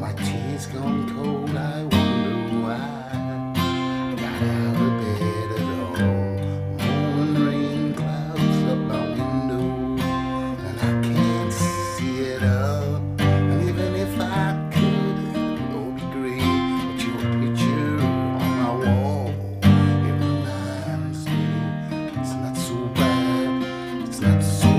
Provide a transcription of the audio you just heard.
My tea's gone cold, I wonder why. I got out of bed at all. Morning rain clouds up my window, and I can't see it all. And even if I could, it would be great. But your picture on my wall, it reminds me it's not so bad, it's not so.